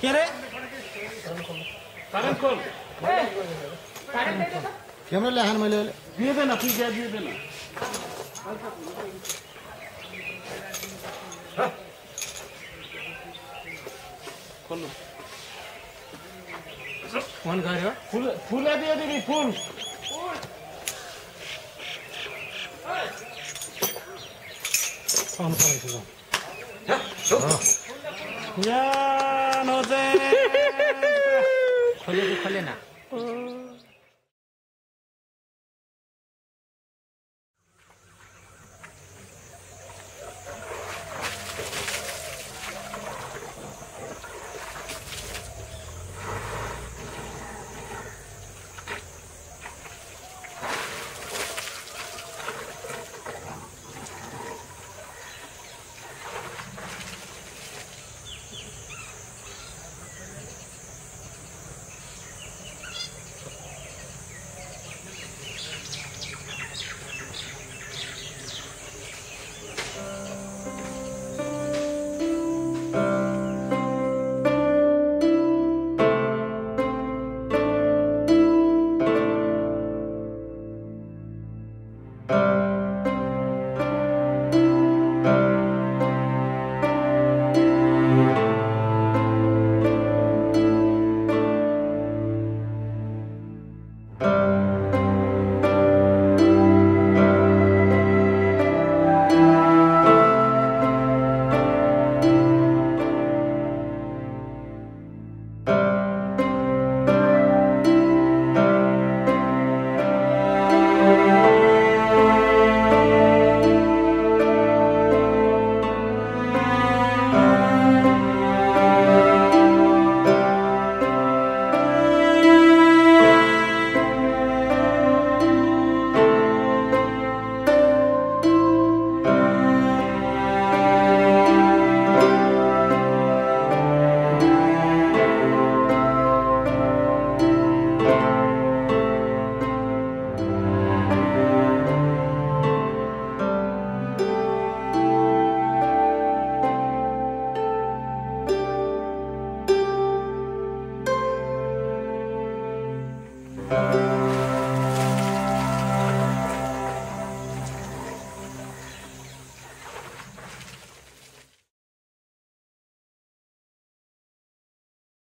के रे क्यामेरा ल्याएन मैले अहिले दिँदैन पिज्जा दिँदैन खोल्नु फोन गऱ्यो फुल फुल दियो दिदी फुल। Vorne, vorne, vorne. Ja, so. Ja, Nose! Kolena, Kolena.